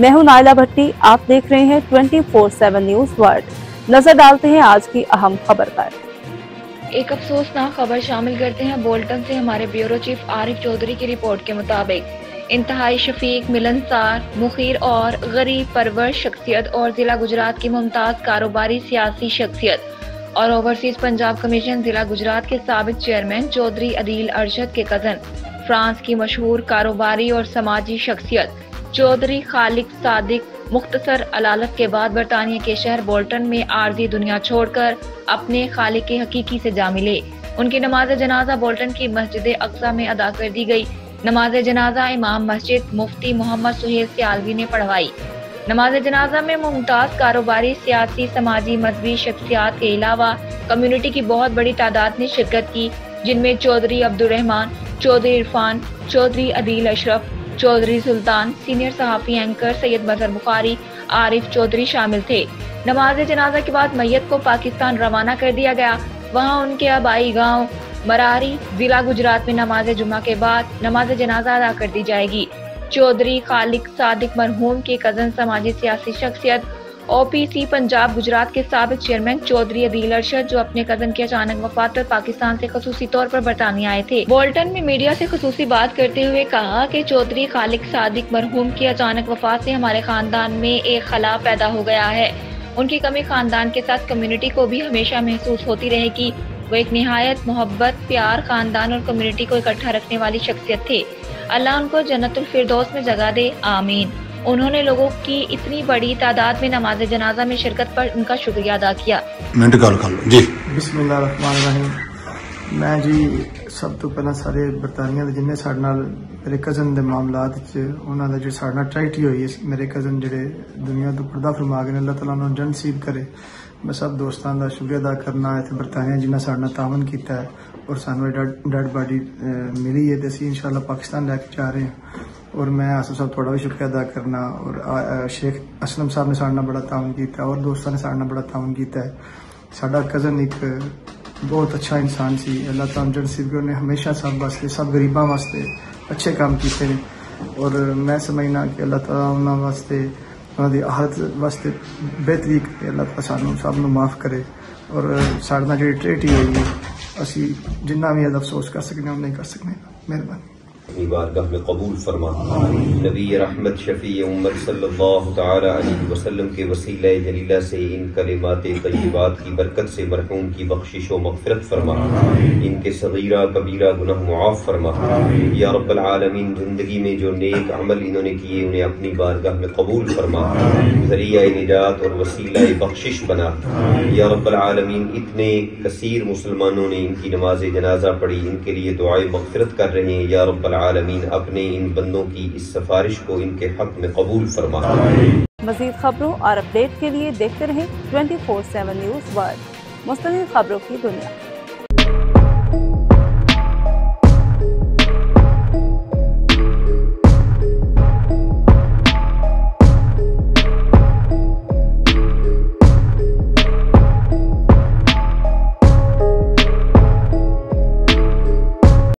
मैं हूँ नायला भट्टी, आप देख रहे हैं 24/7 न्यूज़ वर्ल्ड। नज़र डालते हैं आज की अहम खबर पर। एक अफसोसनाक खबर शामिल करते हैं बोल्टन से हमारे ब्यूरो चीफ आरिफ चौधरी की रिपोर्ट के मुताबिक। इंतहाई शफीक, मिलनसार, मुखीर और गरीब परवर शख्सियत और जिला गुजरात की मुमताज़ कारोबारी सियासी शख्सियत और ओवरसीज पंजाब कमीशन जिला गुजरात के सबक चेयरमैन चौधरी अदील अरशद के कज़न, फ्रांस की मशहूर कारोबारी और समाजी शख्सियत। चौधरी खालिक सादिक मुख्तसर अलालत के बाद बरतानिया के शहर बोल्टन में आरजी दुनिया छोड़कर अपने खालिक के हकीकी से जा मिले। उनकी नमाज़ जनाजा बोल्टन की मस्जिद अक्सा में अदा कर दी गई। नमाज़ जनाजा इमाम मस्जिद मुफ्ती मोहम्मद सुहेल सियालवी ने पढ़वाई। नमाज़ जनाजा में मुमताज़ कारोबारी सियासी, समाजी, मजहबी शख्सियात के अलावा कम्युनिटी की बहुत बड़ी तादाद ने शिरकत की, जिनमें चौधरी अब्दुलरहमान चौधरी इरफान, चौधरी अदील अशरफ चौधरी सुल्तान सीनियर सहाफ़ी एंकर सैयद मजहर बुखारी, आरिफ चौधरी शामिल थे। नमाज़ जनाजा के बाद मैयत को पाकिस्तान रवाना कर दिया गया। वहाँ उनके आबाई गाँव मरारी जिला गुजरात में नमाज़ जुमा के बाद नमाज़ जनाजा अदा कर दी जाएगी। चौधरी खालिक सादिक मरहूम के कज़न समाजी सियासी शख्सियत ओपीसी पंजाब गुजरात के सबक चेयरमैन चौधरी अदील अरशद जो अपने कज़न की अचानक वफात पर पाकिस्तान से खसूसी तौर पर बरतानिया आए थे। बोल्टन में मीडिया से खसूसी बात करते हुए कहा कि चौधरी खालिक सादिक मरहूम की अचानक वफात से हमारे खानदान में एक खला पैदा हो गया है। उनकी कमी खानदान के साथ कम्युनिटी को भी हमेशा महसूस होती रहेगी। वो एक नहायत मोहब्बत, प्यार, खानदान और कम्युनिटी को इकट्ठा रखने वाली शख्सियत थे। अल्लाह उनको जन्नतुल फिरदौस में जगह दे, आमीन। उन्होंने लोगों की इतनी बड़ी तादाद में नमाज जनाजा में शिरकत पर उनका शुक्रिया अदा किया जी मैं जी ਸਭ ਤੋਂ ਪਹਿਲਾਂ ਸਾਰੇ ਬਰਤਾਨੀਆ ਦੇ ਜਿੰਨੇ ਸਾਡੇ ਨਾਲ ਮੇਰੇ ਕਜ਼ਨ ਦੇ ਮਾਮਲਾਤ 'ਚ ਉਹਨਾਂ ਦਾ ਜਿਹੜਾ ਸਾਡੇ ਨਾਲ ਟ੍ਰੈਜਡੀ ਹੋਈ ਹੈ ਮੇਰੇ ਕਜ਼ਨ ਜਿਹੜੇ ਦੁਨੀਆ ਤੋਂ ਪਰਦਾ ਫਰਮਾ ਗਏ ਨੇ ਅੱਲਾਹ ਤਾਲਾ ਉਹਨਾਂ ਨੂੰ ਜਨ ਨਸੀਬ ਕਰੇ ਮੈਂ ਸਭ ਦੋਸਤਾਂ ਦਾ ਸ਼ੁਕਰੀਆ ਅਦਾ ਕਰਨਾ ਇੱਥੇ ਬਰਤਾਨੀਆ ਜਿਨ੍ਹਾਂ ਸਾਡੇ ਨਾਲ ਤਾਵਨ ਕੀਤਾ ਹੈ ਔਰ ਸਾਨੂੰ ਡੈਡ ਬਾਡੀ ਮਿਲੀ ਹੈ ਤੇ ਅਸੀਂ ਇਨਸ਼ਾਅੱਲਾ ਪਾਕਿਸਤਾਨ ਲੈ ਕੇ ਜਾ ਰਹੇ ਹਾਂ और मैं आसफ साहब थोड़ा भी शुक्रिया अदा करना और शेख असलम साहब ने साढ़े बड़ा ताउन किया और दोस्तों ने साढ़े बड़ा ताउन किया है। साडा कज़न एक बहुत अच्छा इंसान सी, अल्लाह तजन सिर्फ़ ने हमेशा सब वास्ते, सब गरीबों वास्ते अच्छे काम किए हैं और मैं समझना कि अल्लाह तला उन्होंने वास्ते उन्होंने हालत वास्ते बेहतरी करे, अल्लाह तला सब माफ़ करे। और साढ़े जी ट्रेटी हुई, असी जिन्ना भी अफसोस कर सकते नहीं कर सकते मेहरबानी। अपनी बारगाह में कबूल फरमा। नबी रहमत शफ़ी उम्मत सल्लल्लाहु अलैहि वसल्लम के वसीला जलीला से इन कलिमात तयबात की बरकत से मरहूम की बख्शिश व फरमा। इनके सगीरा कबीरा गुनाह मुआफ़ फरमा। या रब्बल आलमीन, ज़िंदगी में जो नेक अमल इन्होंने किए, उन्हें अपनी बारगाह में कबूल फरमा। ज़रिया निजात और वसीला बख्शिश बना। या रब्बल आलमीन, इतने कसीर मुसलमानों ने इनकी नमाज़ जनाजा पढ़ी, इनके लिए दुआए मगफरत कर रहे हैं। या रब्बल आलमीन अपने इन बंदों की इस सिफारिश को इनके हक में कबूल फरमा। मजीद खबरों और अपडेट के लिए देखते रहे twenty four seven news world. मुस्तिल खबरों की दुनिया।